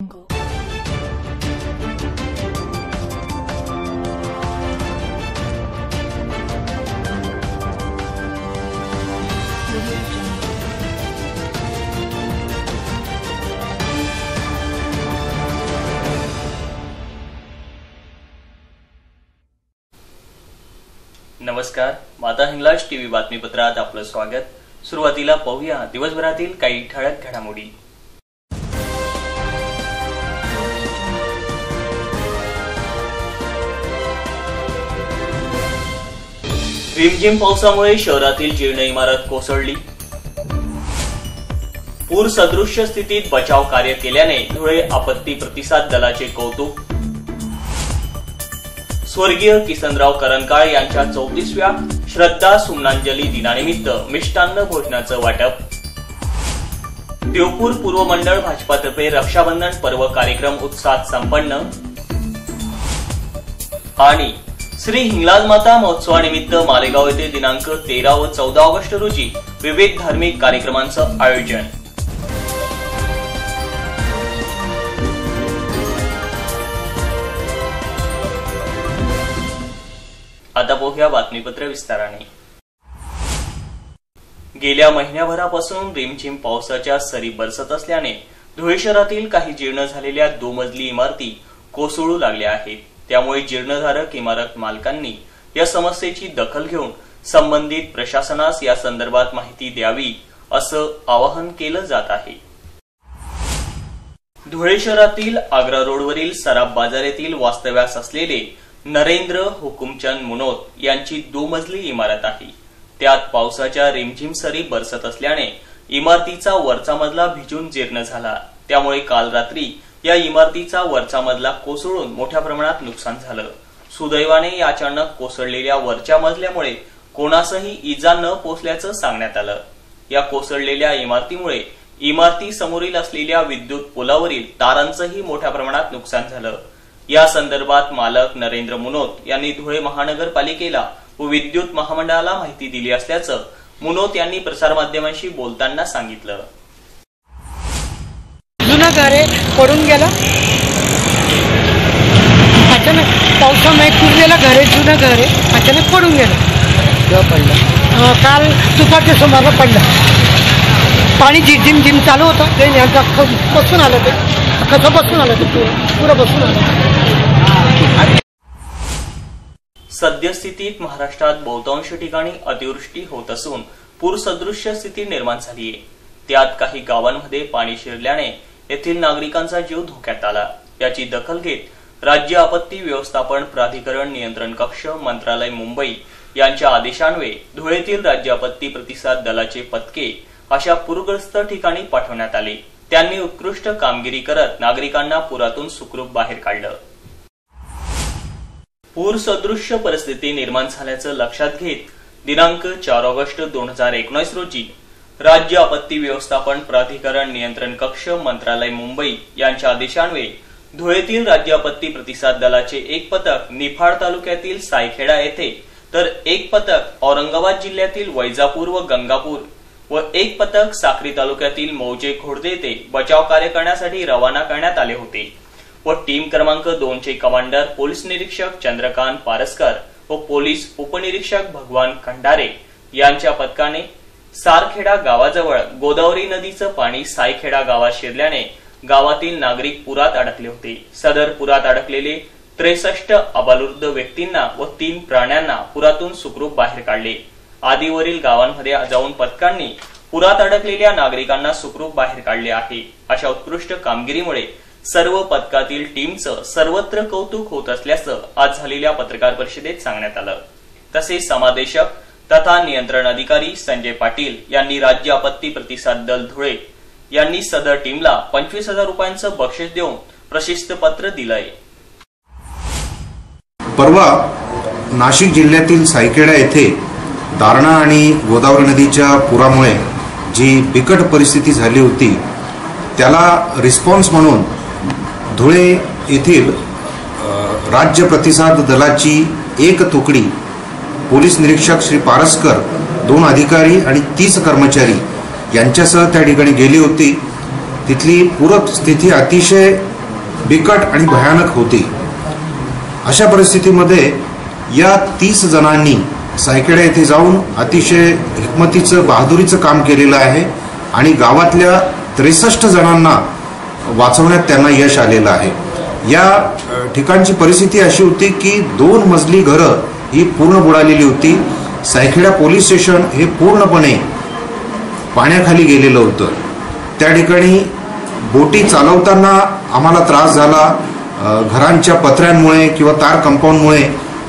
Jungle. नमस्कार माता Hinglaj TV बातमीपत्रात आपलं स्वागत सुरुवातीला पाहूया दिवसभरातील काही ठळक घडामोडी रिमझिम पावसामुळे शहरातील जीर्ण इमारत कोसळली. पूर सदृश्य स्थितीत बचाव कार्य केल्याने धुळे आपत्ती प्रतिसाद दलाचे कौतुक. स्वर्गीय किसनराव करंकाळ यांच्या चौतीसव्या श्रद्धा सुमनांजली दिनानिमित्त मिष्टान्न भोजनाचं वाटप. देवपूर पूर्व मंडळ भाजपातर्फे रक्षाबंधन पर्व कार्यक्रम उत्साहात संपन्न. आणि श्री हिंगलाज माता महोत्सवानिमित्त मालेगाव येथे दिनांक तेरा व चौदा ऑगस्ट रोजी विविध धार्मिक कार्यक्रमांचं आयोजन. आता पाहूया बातमीपत्र विस्ताराने. गेल्या महिन्याभरापासून रिमझिम पावसाच्या सरी बरसत असल्याने धुळे शहरातील काही जीर्ण झालेल्या दुमजली इमारती कोसळू लागल्या आहेत. त्यामुळे जीर्णधारक इमारत मालकांनी या समस्येची दखल घेऊन संबंधित प्रशासनास या संदर्भात माहिती द्यावी असं आवाहन केलं जात आहे. धुळे शहरातील आग्रा रोडवरील सराफ बाजार येथील वास्तव्यास असलेले नरेंद्र हुकुमचंद मुनोत यांची दुमजली इमारत आहे. त्यात पावसाच्या रिमझिम सरी बरसत असल्याने इमारतीचा वरचा मजला भिजून जीर्ण झाला. त्यामुळे काल रात्री या इमारतीचा वरचा मजला कोसळून मोठ्या प्रमाणात नुकसान झालं. सुदैवाने या अचानक कोसळलेल्या वरच्या मजल्यामुळे कोणासही इजा न पोचल्याचं सांगण्यात आलं. या कोसळलेल्या इमारतीमुळे इमारती समोरील असलेल्या विद्युत पोलावरील तारांचंही मोठ्या प्रमाणात नुकसान झालं. या संदर्भात मालक नरेंद्र मुनोत यांनी धुळे महानगरपालिकेला व विद्युत महामंडळाला माहिती दिली असल्याचं मुनोत यांनी प्रसारमाध्यमांशी बोलताना सांगितलं. घर आहे पडून गेलं. अचानक पावसामुळे कुरलेलं घर आहे जुनं घर आहे अचानक पडून गेलं. अं, काल दुपारच्या सुमाराला पडलं. पाणी झिम झिम झिम चालू होतं. ते बसून आलं ते. कसं बसून आलं ते पुरं. पुरं बसून आलं. सद्यस्थितीत महाराष्ट्रात बहुतांश ठिकाणी अतिवृष्टी होत असून पूरसदृश्य स्थिती निर्माण झाली आहे त्यात काही गावांमध्ये पाणी शिरल्याने येथील नागरिकांचा जीव धोक्यात आला. याची दखल घेत राज्य आपत्ती व्यवस्थापन प्राधिकरण नियंत्रण कक्ष मंत्रालय मुंबई यांच्या आदेशान्वये धुळेतील राज्य आपत्ती प्रतिसाद दलाचे पथके अशा पूरग्रस्त ठिकाणी पाठवण्यात आले. त्यांनी उत्कृष्ट कामगिरी करत नागरिकांना पुरातून सुखरूप बाहेर काढलं. पूर सदृश्य परिस्थिती निर्माण झाल्याचं लक्षात घेत दिनांक चार ऑगस्ट दोन हजार एकोणीस रोजी राज्य आपत्ती व्यवस्थापन प्राधिकरण नियंत्रण कक्ष मंत्रालय मुंबई यांच्या आदेशान्वये धुळेतील राज्य आपत्ती प्रतिसाद दलाचे एक पथक निफाड तालुक्यातील सायखेडा येथे तर एक पथक औरंगाबाद जिल्ह्यातील वैजापूर व गंगापूर व एक पथक साक्री तालुक्यातील मौजे खोडदे येथे बचाव कार्य करण्यासाठी रवाना करण्यात आले होते व टीम क्रमांक दोनचे कमांडर पोलीस निरीक्षक चंद्रकांत पारस्कर व पोलीस उपनिरीक्षक भगवान खंडारे यांच्या पथकाने सारखेडा गावाजवळ गोदावरी नदीचं पाणी सायखेडा गावात शिरल्याने गावातील नागरिक पुरात अडकले होते. सदर पुरात अडकलेले त्रेसष्ट अबालवृद्ध व्यक्तींना व तीन प्राण्यांना पुरातून सुखरूप बाहेर काढले. आदीवरील गावांमध्ये जाऊन पथकांनी पुरात अडकलेल्या नागरिकांना सुखरूप बाहेर काढले आहे. अशा उत्कृष्ट कामगिरीमुळे सर्व पथकातील टीमचं सर्वत्र कौतुक होत असल्याचं आज झालेल्या पत्रकार परिषदेत सांगण्यात आलं. तसेच समादेशक तथा नियंत्रण अधिकारी संजय पाटील यांनी राज्य आपत्ती प्रतिसाद दल धुळे यांनी सदर टीमला पंचवीस हजार रुपयांचं बक्षीस देऊन प्रशिस्त पत्र दिलंय. परवा नाशिक जिल्ह्यातील सायखेडा येथे दारणा आणि गोदावरी नदीच्या पुरामुळे जी बिकट परिस्थिती झाली होती त्याला रिस्पॉन्स म्हणून धुळे येथील राज्य प्रतिसाद दलाची एक तुकडी पोलीस निरीक्षक श्री पारसकर दोन अधिकारी आणि तीस कर्मचारी यांच्यासह त्या ठिकाणी गेली होती. तिथली पूरक स्थिती अतिशय बिकट आणि भयानक होती. अशा परिस्थितीमध्ये या तीस जणांनी सायकेडा येथे जाऊन अतिशय हिकमतीचं बहादुरीचं काम केलेलं आहे आणि गावातल्या त्रेसष्ट जणांना वाचवण्यात त्यांना यश आलेलं आहे. या ठिकाणची परिस्थिती अशी होती की दोन मजली घरं ही पूर्ण बुडालेली होती. सायखेडा पोलीस स्टेशन हे पूर्णपणे पाण्याखाली गेलेलं होतं. त्या ठिकाणी बोटी चालवताना आम्हाला त्रास झाला. घरांच्या पत्र्यांमुळे किंवा तार कंपाऊंडमुळे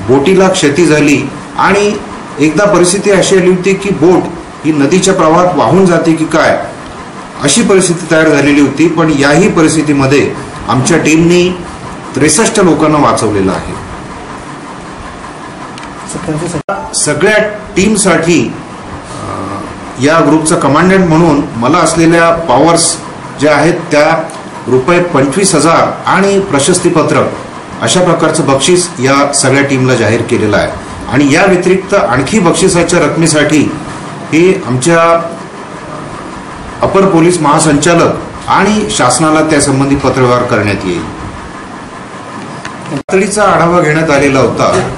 बोटीला क्षती झाली. आणि एकदा परिस्थिती अशी आली होती की बोट ही नदीच्या प्रवाहात वाहून जाते की काय अशी परिस्थिती तयार झालेली होती. पण याही परिस्थितीमध्ये आमच्या टीमनी त्रेसष्ट लोकांना वाचवलेलं आहे. सगळ्या टीमसाठी या ग्रुपचा कमांडंट म्हणून मला असलेल्या पॉवर्स ज्या आहेत त्या रुपये पंचवीस हजार आणि प्रशस्तीपत्र अशा प्रकारचं बक्षीस या सगळ्या टीमला जाहीर केलेलं आहे. आणि या व्यतिरिक्त आणखी बक्षिसाच्या रकमेसाठी हे आमच्या अपर पोलीस महासंचालक आणि शासनाला त्यासंबंधी पत्रव्यवहार करण्यात येईल. तातडीचा आढावा घेण्यात आलेला होता.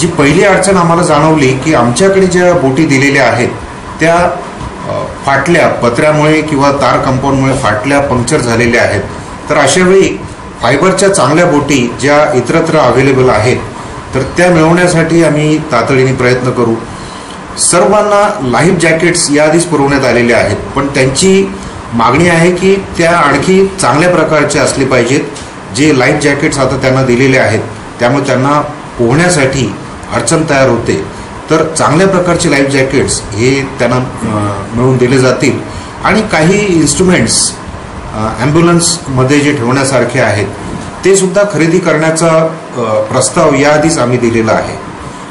जी पहिली अडचण आम्हाला जाणवली की आमच्याकडे ज्या बोटी दिलेल्या आहेत त्या फाटल्या पत्र्यामुळे किंवा तार कंपाऊंडमुळे फाटल्या पंक्चर झालेल्या आहेत. तर अशावेळी फायबरच्या चांगल्या बोटी ज्या इतरत्र अवेलेबल आहेत तर त्या मिळवण्यासाठी आम्ही तातडीने प्रयत्न करू. सर्वांना लाईफ जॅकेट्स याआधीच पुरवण्यात आलेले आहेत पण त्यांची मागणी आहे की त्या आणखी चांगल्या प्रकारचे असले पाहिजेत. जे लाईफ जॅकेट्स आता त्यांना दिलेले आहेत त्यामुळे त्यांना पोहण्यासाठी अडचण तयार होते तर चांगल्या प्रकारचे लाईफ जॅकेट्स हे त्यांना मिळवून दिले जातील. आणि काही इन्स्ट्रुमेंट्स ॲम्ब्युलन्समध्ये जे ठेवण्यासारखे आहेत ते सुद्धा खरेदी करण्याचा प्रस्ताव याआधीच आम्ही दिलेला आहे.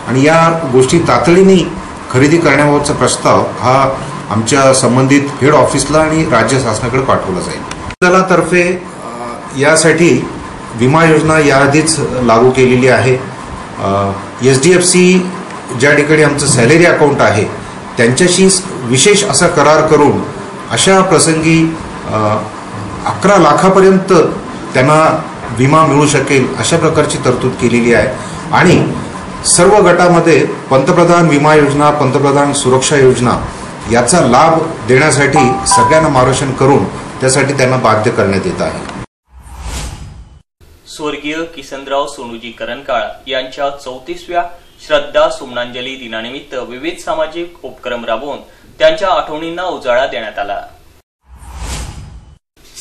आणि या गोष्टी तातडीने खरेदी करण्याबाबतचा प्रस्ताव हा आमच्या संबंधित हेड ऑफिसला आणि राज्य शासनाकडे पाठवला जाईल. दलातर्फे यासाठी विमा योजना याआधीच लागू केलेली आहे. एच डी एफ सी ज्या ठिकाणी आमचं सॅलरी अकाउंट आहे त्यांच्याशी विशेष असा करार करून अशा प्रसंगी अकरा लाखापर्यंत त्यांना विमा मिळू शकेल अशा प्रकारची तरतूद केलेली आहे. आणि सर्व गटामध्ये पंतप्रधान विमा योजना पंतप्रधान सुरक्षा योजना याचा लाभ देण्यासाठी सगळ्यांना मार्गदर्शन करून त्यासाठी त्यांना बाध्य करण्यात येत आहे. स्वर्गीय किसनराव सोनूजी करणकाळ यांच्या चौतीसव्या श्रद्धा सुमनांजली दिनानिमित्त विविध सामाजिक उपक्रम राबवून त्यांच्या आठवणींना उजाळा देण्यात आला.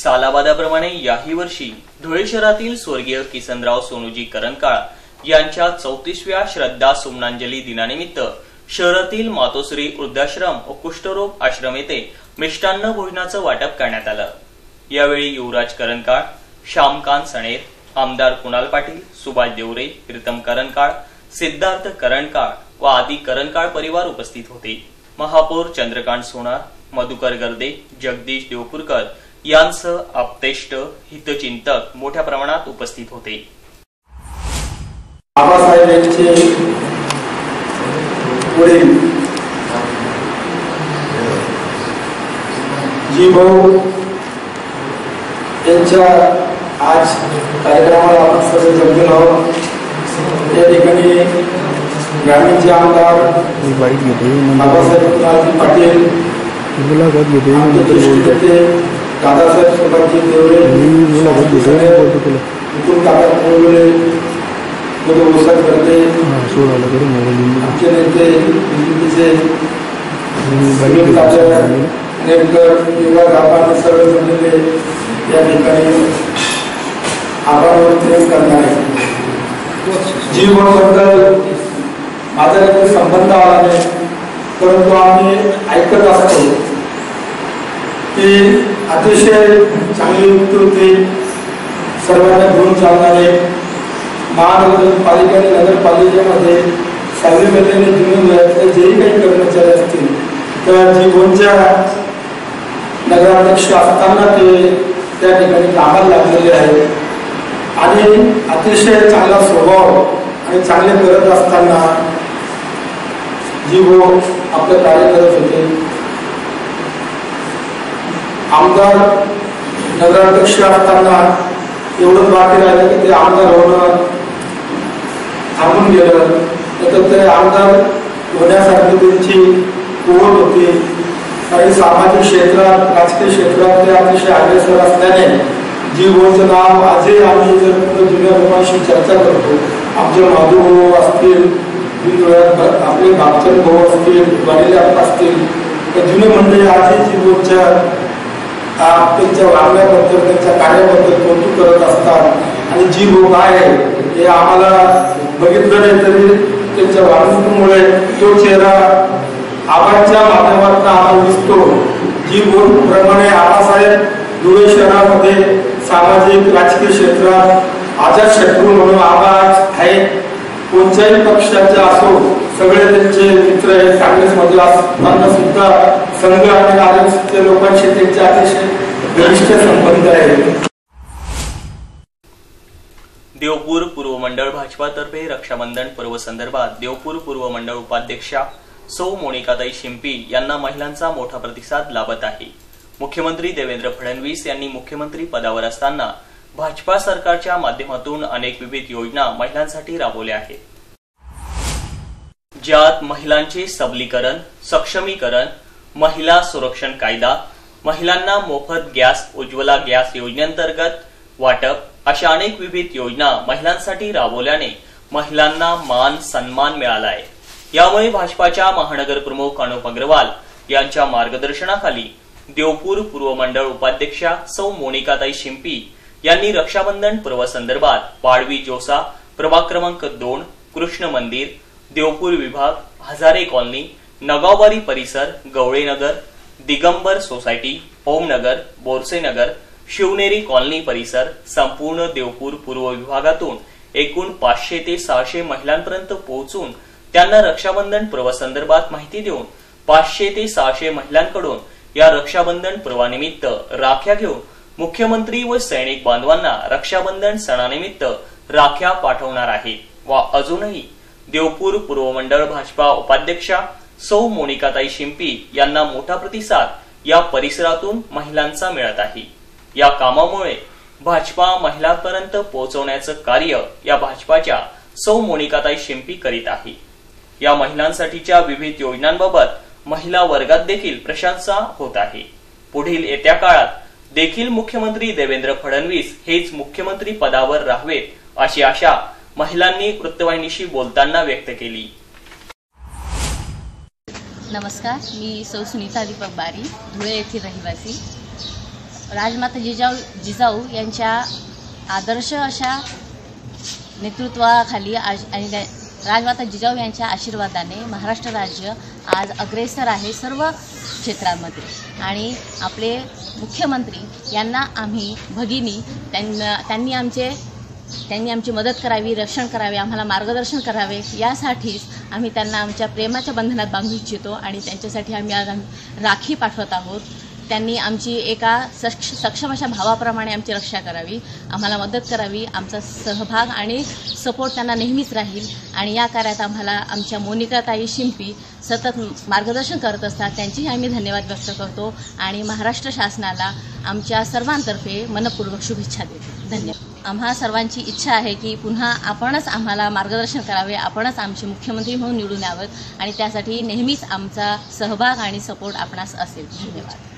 सालाबादाप्रमाणे याही वर्षी धुळे शहरातील स्वर्गीय किसनराव सोनूजी करणकाळ यांच्या चौतीसव्या श्रद्धा सुमनांजली दिनानिमित्त शहरातील मातोश्री वृद्धाश्रम व कुष्ठरोग आश्रम येथे मिष्टान्न भोजनाचं वाटप करण्यात आलं. यावेळी युवराज करणकाळ श्यामकांत सणेत आमदार कुणाल पाटील सुभाष देवरे प्रीतम करणकाळ सिद्धार्थ करणकाळ व आदी करणकाळ परिवार उपस्थित होते. महापौर चंद्रकांत सोनार मधुकर गर्दे जगदीश देवपूरकर यांसह आपतेष्ट हितचिंतक मोठ्या प्रमाणात उपस्थित होते. बाबासाहेब यांचे वडील जी भाऊ यांच्या आज कार्यक्रमाला आपण सर्व जमलेलो आहोत या ठिकाणी ग्रामीणचे आमदार बाबासाहेब पाटील दादासाहेब सुभाषजी काका कोळवले करते. आमचे नेते बीजेपीचे युवा गावाने सर्व जमलेले या ठिकाणी आभार व्यक्त करणारे. जीवनाबद्दल माझा काही संबंध आला नाही परंतु आम्ही ऐकत असतो की अतिशय चांगली व्यक्ती सर्वांना घेऊन चालणारे महानगरपालिका आणि नगरपालिकेमध्ये सार्वजनिक जीवन वयातले जेही काही कर्मचारी असतील त्या जीवनच्या नगराध्यक्ष असताना ते त्या ठिकाणी कामाला लागलेले आहेत. आणि अतिशय चांगला स्वभाव आणि चांगले करत असताना जीव हो आपलं कार्य करत होते. आमदार नगराध्यक्ष असताना एवढंच बाकी राहिलं की ते आमदार होणं थांबून गेलं. तर ते आमदार होण्यासाठी त्यांची ओढ होती. काही सामाजिक क्षेत्रात राजकीय क्षेत्रात ते अतिशय अग्रेसर असल्याने जी गोष्ट नाव आजही आम्ही जर जुन्या लोकांशी चर्चा करतो आमचे माधू भाऊ असतील आपले भागचंद भाऊ असतील वडिले असतील तर जुने मंडळी आजही जी गोष्ट त्यांच्या वागण्याबद्दल त्यांच्या कार्याबद्दल कौतुक करत असतात. आणि जी लोक आहे हे आम्हाला बघितलं नाही तरी त्यांच्या वागणुकीमुळे तो चेहरा आबाच्या माध्यमातून आम्हाला दिसतो. जी बोल प्रमाणे आबासाहेब धुळे शहरामध्ये सामाजिक राजकीय क्षेत्रात आझाद शत्रू म्हणून आवाज आहे. कोणत्याही पक्षाचे असो सगळे त्यांचे मित्र आहेत. काँग्रेसमध्ये असताना सुद्धा संघ आणि राजकीय लोकांशी त्यांचे अतिशय घनिष्ठ संबंध आहेत देवपूर पूर्व मंडळ भाजपातर्फे रक्षाबंधन पर्व संदर्भात देवपूर पूर्व मंडळ उपाध्यक्षा सौ मोनिकाताई शिंपी यांना महिलांचा मोठा प्रतिसाद लाभत आहे. मुख्यमंत्री देवेंद्र फडणवीस यांनी मुख्यमंत्री पदावर असताना भाजपा सरकारच्या माध्यमातून अनेक विविध योजना महिलांसाठी राबवल्या आहेत. ज्यात महिलांचे सबलीकरण सक्षमीकरण महिला संरक्षण कायदा महिलांना मोफत गॅस उज्ज्वला गॅस योजनेअंतर्गत वाटप अशा अनेक विविध योजना महिलांसाठी राबवल्याने महिलांना मान सन्मान मिळाला आहे यामुळे भाजपाच्या महानगर प्रमुख अनुप अग्रवाल यांच्या मार्गदर्शनाखाली देवपूर पूर्व मंडळ उपाध्यक्षा सौ मोनिकाताई शिंपी यांनी रक्षाबंधन पर्वासंदर्भात पाडवी जोसा प्रभाग क्रमांक दोन कृष्ण मंदिर देवपूर विभाग हजारे कॉलनी नगावबारी परिसर गवळेनगर दिगंबर सोसायटी ओमनगर बोरसेनगर शिवनेरी कॉलनी परिसर संपूर्ण देवपूर पूर्व विभागातून एकूण पाचशे ते सहाशे महिलांपर्यंत पोहोचून त्यांना रक्षाबंधन पर्वासंदर्भात माहिती देऊन पाचशे ते सहाशे महिलांकडून या रक्षाबंधन पर्वानिमित्त राख्या घेऊन मुख्यमंत्री व सैनिक बांधवांना रक्षाबंधन सणानिमित्त राख्या पाठवणार आहे. वा अजूनही देवपूर पूर्व मंडळ भाजपा उपाध्यक्षा सौ मोनिकाताई शिंपी यांना मोठा प्रतिसाद या परिसरातून महिलांचा मिळत आहे. या कामामुळे भाजपा महिलांपर्यंत पोहोचवण्याचं कार्य या भाजपाच्या सौ मोनिकाताई शिंपी करीत आहे. या महिलांसाठीच्या विविध योजनांबाबत महिला वर्गात देखील प्रशंसा होत आहे. पुढील येत्या काळात देखील मुख्यमंत्री देवेंद्र फडणवीस हेच मुख्यमंत्री पदावर राहावेत अशी आशा महिलांनी वृत्तवाहिनीशी बोलताना व्यक्त केली. नमस्कार मी सौ सुनीता दीपक बारी धुळे येथील रहिवासी. राजमाता जिजाऊ जिजाऊ यांच्या आदर्श अशा नेतृत्वाखाली आज आणि राजमाता जिजाऊ यांच्या आशीर्वादाने महाराष्ट्र राज्य आज अग्रेसर आहे सर्व क्षेत्रांमध्ये. आणि आपले मुख्यमंत्री यांना आम्ही भगिनी त्यांना त्यांनी आमचे त्यांनी आमची मदत करावी रक्षण करावे आम्हाला मार्गदर्शन करावे यासाठीच आम्ही त्यांना आमच्या प्रेमाच्या बंधनात बांधू इच्छितो आणि त्यांच्यासाठी आम्ही आज राखी पाठवत आहोत. त्यांनी आमची एका सक्ष सक्षम अशा भावाप्रमाणे आमची रक्षा करावी. आम्हाला मदत करावी. आमचा सहभाग आणि सपोर्ट त्यांना नेहमीच राहील. आणि या कार्यात आम्हाला आमच्या मोनिकाताई शिंपी सतत मार्गदर्शन करत असतात. त्यांचीही आम्ही धन्यवाद व्यक्त करतो. आणि महाराष्ट्र शासनाला आमच्या सर्वांतर्फे मनपूर्वक शुभेच्छा देतो. धन्यवाद. आम्हा सर्वांची इच्छा आहे की पुन्हा आपणच आम्हाला मार्गदर्शन करावे. आपणच आमचे मुख्यमंत्री म्हणून निवडून यावं आणि त्यासाठी नेहमीच आमचा सहभाग आणि सपोर्ट आपणास असेल. धन्यवाद.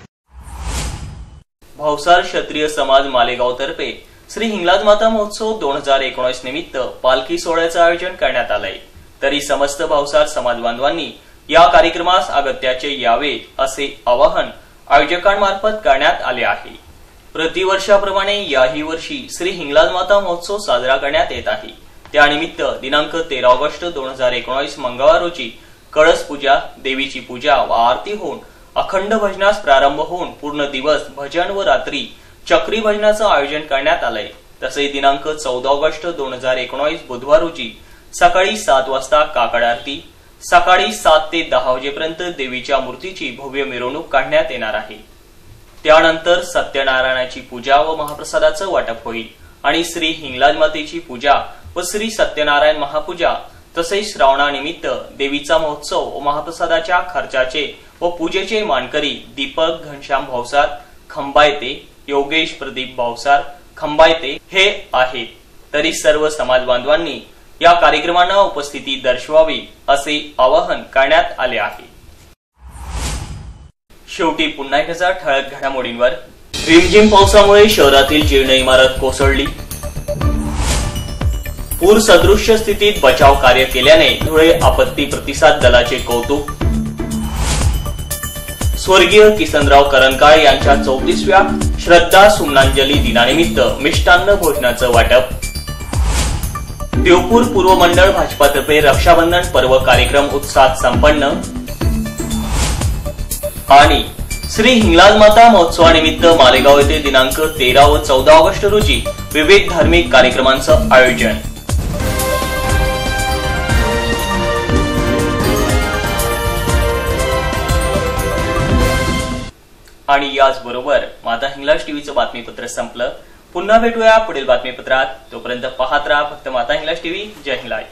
भावसार क्षत्रिय समाज मालेगाव तर्फे श्री हिंगलाज माता महोत्सव दोन हजार एकोणीस निमित्त पालखी सोहळ्याचं आयोजन करण्यात आलंय. तरी समस्त भावसार समाज बांधवांनी या कार्यक्रमास अगत्याचे यावे असे आवाहन आयोजकांमार्फत करण्यात आले आहे. प्रतिवर्षाप्रमाणे याही वर्षी श्री हिंगलाज माता महोत्सव साजरा करण्यात येत आहे. त्यानिमित्त दिनांक तेरा ऑगस्ट दोन हजार एकोणीस मंगळवार रोजी कळस पूजा देवीची पूजा व आरती होऊन अखंड भजनास प्रारंभ होऊन पूर्ण दिवस भजन व रात्री चक्री भजनाचं आयोजन करण्यात आलंय. तसेच दिनांक चौदा ऑगस्ट दोन हजार एकोणीस बुधवार रोजी सकाळी सात वाजता काकड आरती सकाळी सात ते दहा वाजेपर्यंत देवीच्या मूर्तीची भव्य मिरवणूक काढण्यात येणार आहे. त्यानंतर सत्यनारायणाची पूजा व महाप्रसादाचं वाटप होईल आणि श्री हिंगलाज मातेची पूजा व श्री सत्यनारायण महापूजा तसेच श्रावणानिमित्त देवीचा महोत्सव व महाप्रसादाच्या खर्चाचे व पूजेचे मानकरी दीपक घनश्याम भावसार खंबायते योगेश प्रदीप भावसार खंबायते हे आहेत. तरी सर्व समाज बांधवांनी या कार्यक्रमांना उपस्थिती दर्शवावी असे आवाहन करण्यात आले आहे. शेवटी पुन्हा एक हजार ठळक घडामोडींवर रिमझिम पावसामुळे शहरातील जीर्ण इमारत कोसळली. पूर सदृश्य स्थितीत बचाव कार्य केल्याने धुळे आपत्ती प्रतिसाद दलाचे कौतुक स्वर्गीय किसनराव करंकाळ यांच्या चौतीसव्या श्रद्धा सुमनांजली दिनानिमित्त मिष्टान्न भोजनाचं वाटप. देवपूर पूर्व मंडळ भाजपातर्फे रक्षाबंधन पर्व कार्यक्रम उत्साहात संपन्न. आणि श्री हिंगलाज माता महोत्सवानिमित्त मालेगाव येथे दिनांक तेरा व चौदा ऑगस्ट रोजी विविध धार्मिक कार्यक्रमांचं आयोजन. आणि याचबरोबर माता हिंगलाज टीव्हीचं बातमीपत्र संपलं. पुन्हा भेटूया पुढील बातमीपत्रात. तोपर्यंत पाहत राहा फक्त माता हिंगलाज टीव्ही. जय हिंगलाज.